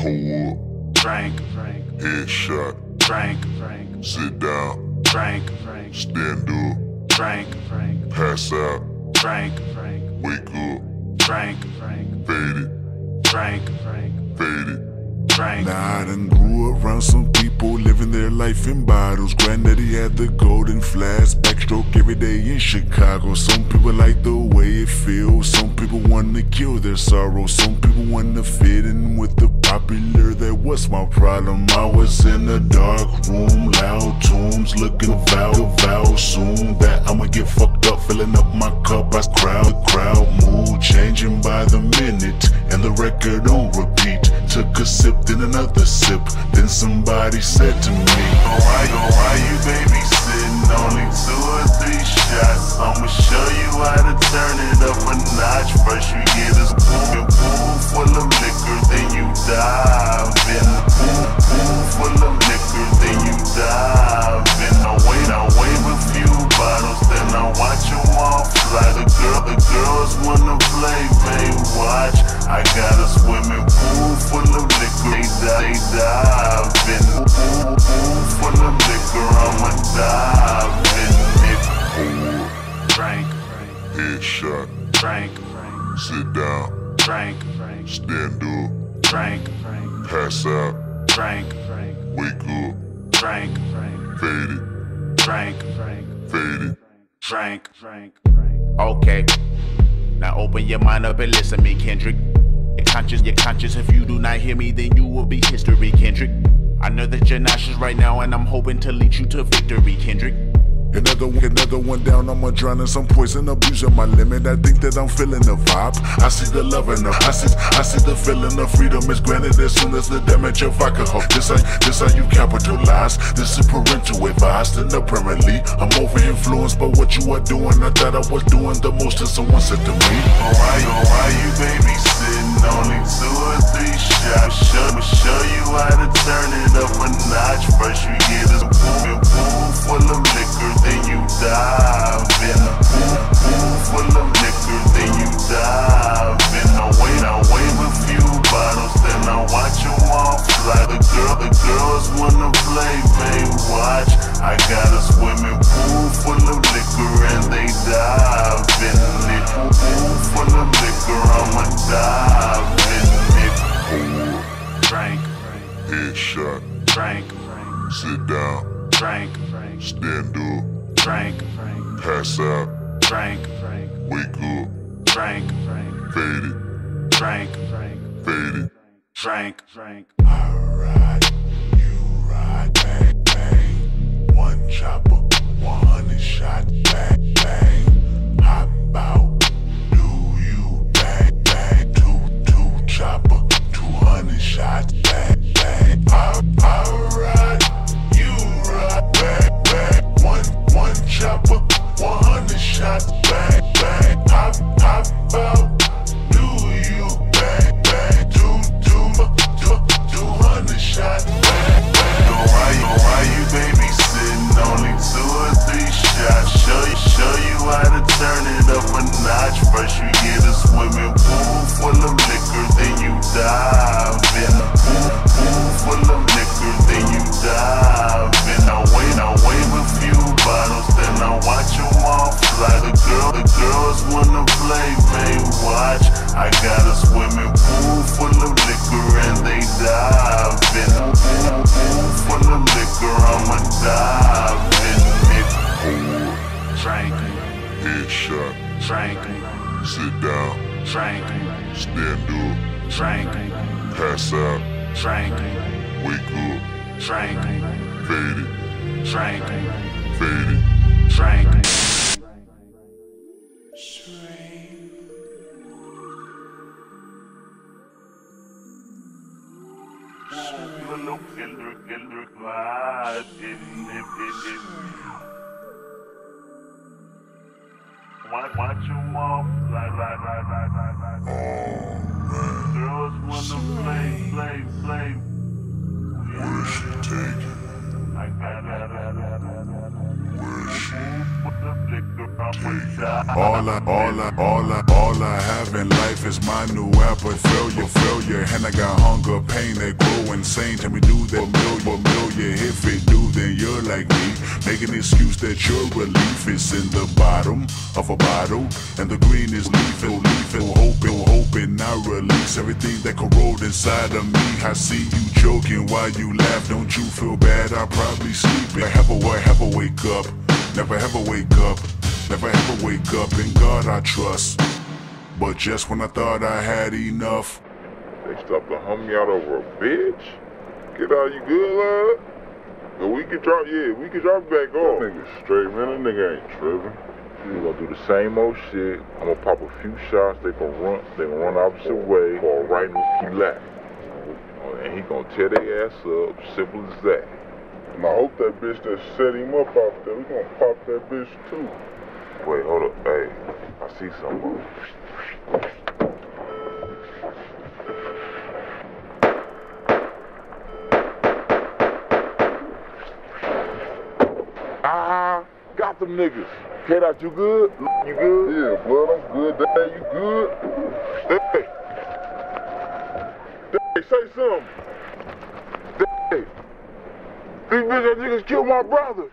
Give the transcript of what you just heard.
Pull up, Drink, headshot, drink, sit down, drink, stand up, drink, pass out, drink, wake up, drink, faded, drink, faded. Nah, I done grew up around some people living their life in bottles. Granddaddy had the golden flask, backstroke every day in Chicago. Some people like the way it feels. Some people want to kill their sorrow. Some people want to fit in with the popular. That was my problem. I was in a dark room, loud tunes, looking vow, vow soon that I'ma get fucked up, filling up my cup. I crowd, crowd mood changing by the minute, and the record on repeat. Took a sip, then another sip. Then somebody said to me, Alright, alright, you babysitting only two or three shots. I'ma show you how to turn it up a notch. First you get a pool, pool full of headshot, drink, sit down, drink, stand up, drink, pass out, drink, wake up, drink, faded, drink, faded. drink. Okay. Now open your mind up and listen me, Kendrick. You're conscious, you're conscious. If you do not hear me, then you will be history, Kendrick. I know that you're nauseous right now, and I'm hoping to lead you to victory, Kendrick. Another one, another one down, I'ma drown in some poison, abusing my limit. I think that I'm feeling the vibe. I see the love in the, I see, I see the feeling of freedom is granted as soon as the damage of alcohol. This how, this how you capitalize. This is parental advice, and apparently I'm over influenced by what you are doing. I thought I was doing the most, and someone said to me, Alright, alright, you babysitting stand up, drink, pass out, drink, wake up, drink, faded, drink, faded. drink. I ride, you ride, bang, bang. One chopper, one hundred shot, bang, bang. Hop out, do you bang, bang. Two, two chopper, two hundred shot, First you get a swimming pool full of liquor, then you dive in. Pool, pool full of liquor, then you dive in. I wait, I wave a few bottles, then I watch them all fly. The girl, the girls wanna play, they watch. I got a swimming pool full of liquor, and they dive in. Pool, pool full of liquor, I'ma dive down, drink, stand up, drink, pass out, drink, wake up, drink, faded, drink, faded. drink. Little killer, killer, glide in it, it, it. Watch, watch them all fly, fly, fly, fly, fly, fly. All I, all I, all I, all I have in life is my new appetite. Failure, failure, and I got hunger, pain that grow insane. Tell me do that million, million. If it do, then you're like me. Make an excuse that your relief is in the bottom of a bottle, and the green is leafing, leafing, hoping, hoping I release everything that corrode inside of me. I see you joking while you laugh. Don't you feel bad? I probably sleep. I have a, I have a wake up. Never ever wake up. Never ever wake up, in God I trust. But just when I thought I had enough, They stopped to hum me out over a bitch. Get out, you good, lad? But we can drop, yeah, we can drop back off. That nigga straight, man. That nigga ain't tripping. We gonna do the same old shit. I'm gonna pop a few shots. They gonna run. They gonna run opposite way. Fall right in his left. Oh, And he gonna tear their ass up. Simple as that. And I hope that bitch that set him up out there, we gonna pop that bitch too. Wait, hold up. Hey, I see something. Ah, got them niggas. Head out, you good? You good? Yeah, blood, I'm good. Dave, you good? Hey. Hey, say something. Hey. These bitches niggas killed my brothers.